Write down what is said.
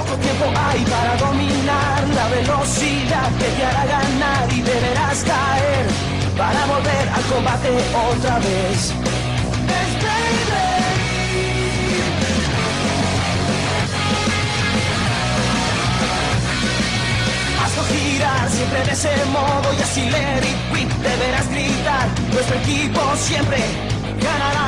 Poco tiempo hay para dominar la velocidad que te hará ganar y deberás caer para volver al combate otra vez. Hazlo girar siempre de ese modo y así let it deberás gritar. Nuestro equipo siempre ganará.